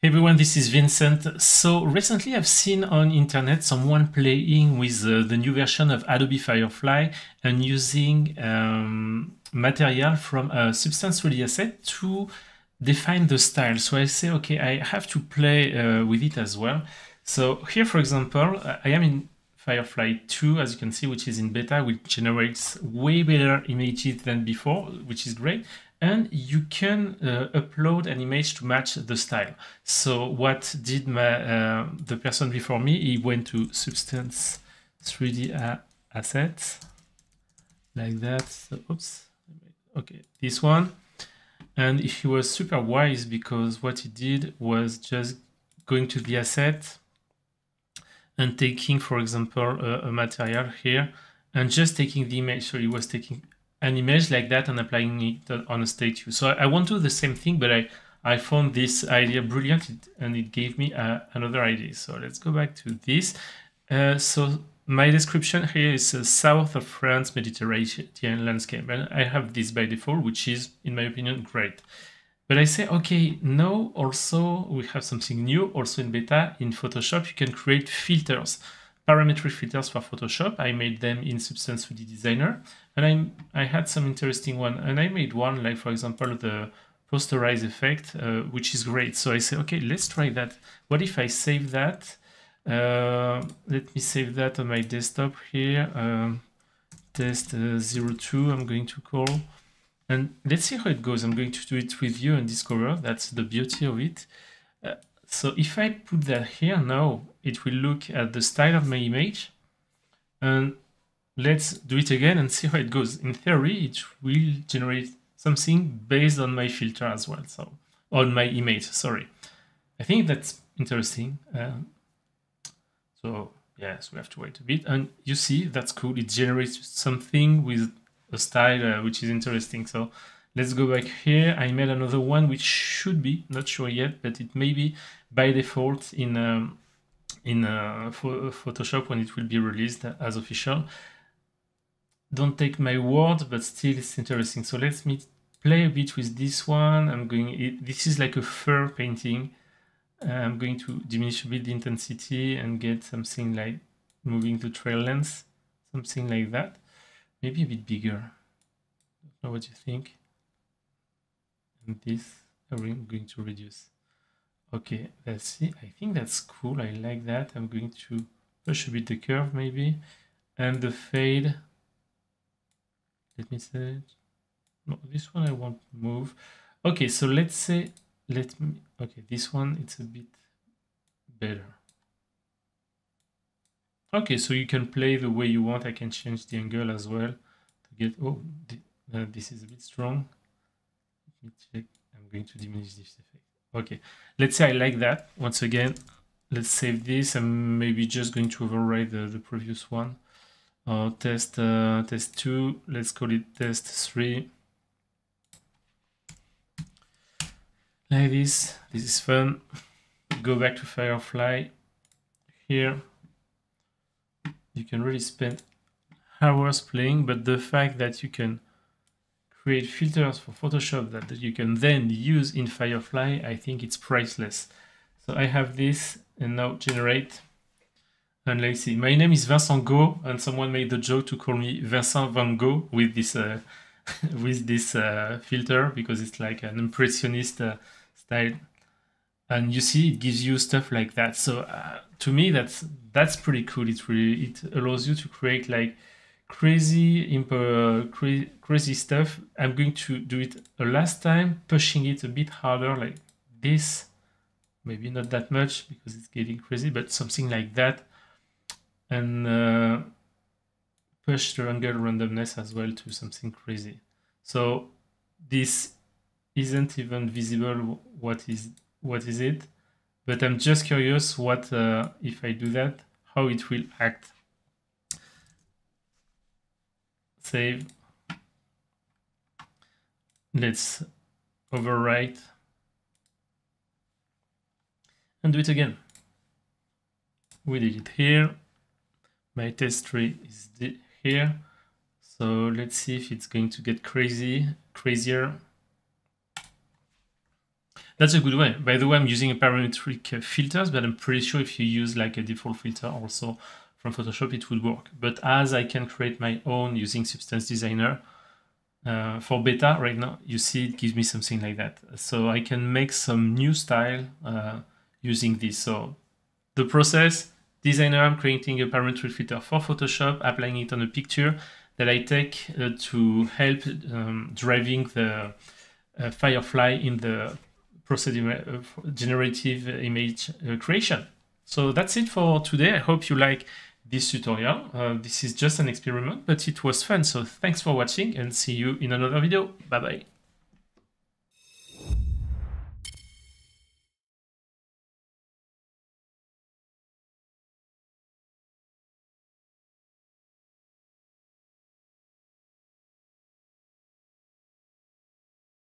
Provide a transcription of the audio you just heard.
Hey everyone, this is Vincent. So recently I've seen on internet someone playing with uh, the new version of Adobe Firefly and using um, material from a Substance 3D asset to define the style. So I say, okay, I have to play uh, with it as well. So here, for example, I am in Firefly 2, as you can see, which is in beta, which generates way better images than before, which is great and you can uh, upload an image to match the style. So what did my uh, the person before me? He went to Substance 3D assets like that. So, oops. Okay, this one. And he was super wise because what he did was just going to the asset and taking, for example, a, a material here and just taking the image. So he was taking an image like that and applying it on a statue. So I, to do the same thing, but I, I found this idea brilliant and it gave me uh, another idea. So let's go back to this. Uh, so my description here is a south of France Mediterranean landscape. And I have this by default, which is, in my opinion, great. But I say, okay, now also we have something new, also in beta. In Photoshop, you can create filters parametric filters for Photoshop. I made them in Substance 3D Designer, and I I had some interesting one. And I made one like, for example, the posterize effect, uh, which is great. So I say, okay, let's try that. What if I save that? Uh, let me save that on my desktop here. Um, test uh, 02, I'm going to call. And let's see how it goes. I'm going to do it with you and discover. That's the beauty of it. So if I put that here now, it will look at the style of my image. And let's do it again and see how it goes. In theory, it will generate something based on my filter as well. So on my image, sorry. I think that's interesting. Uh, so yes, we have to wait a bit. And you see, that's cool. It generates something with a style uh, which is interesting. So Let's go back here. I made another one which should be, not sure yet, but it may be by default in um, in uh, Photoshop when it will be released as official. Don't take my word, but still it's interesting. So let me play a bit with this one. I'm going, it, this is like a fur painting. Uh, I'm going to diminish a bit the intensity and get something like moving the trail length, something like that. Maybe a bit bigger. Don't know what you think this I'm going to reduce. Okay, let's see. I think that's cool. I like that. I'm going to push a bit the curve maybe. And the fade. Let me say. No, this one I won't move. Okay, so let's say, let me, okay, this one, it's a bit better. Okay, so you can play the way you want. I can change the angle as well to get, oh, uh, this is a bit strong me check. I'm going to diminish this effect. Okay, let's say I like that. Once again, let's save this. I'm maybe just going to override the, the previous one. Uh, test uh, test 2, let's call it test 3. Like this, this is fun. Go back to Firefly. Here, you can really spend hours playing, but the fact that you can create filters for Photoshop that, that you can then use in Firefly, I think it's priceless. So I have this and now generate. And let's see, my name is Vincent Gault, and someone made the joke to call me Vincent Van Gogh with this uh, with this uh, filter because it's like an impressionist uh, style. And you see, it gives you stuff like that. So uh, to me, that's that's pretty cool. It really it allows you to create like crazy imp- cra- crazy stuff. I'm going to do it a last time pushing it a bit harder like this. Maybe not that much because it's getting crazy but something like that. And uh, push the angle randomness as well to something crazy. So this isn't even visible what is what is it but i'm just curious what uh, if i do that how it will act save. Let's overwrite and do it again. We did it here. My test tree is here. So let's see if it's going to get crazy, crazier. That's a good way. By the way, I'm using a parametric filters, but I'm pretty sure if you use like a default filter also from Photoshop, it would work. But as I can create my own using Substance Designer, uh, for beta right now, you see it gives me something like that. So I can make some new style uh, using this. So the process, designer, I'm creating a parametric filter for Photoshop, applying it on a picture that I take uh, to help um, driving the uh, Firefly in the procedure uh, generative image uh, creation. So that's it for today. I hope you like this tutorial. Uh, this is just an experiment, but it was fun. So thanks for watching and see you in another video. Bye bye.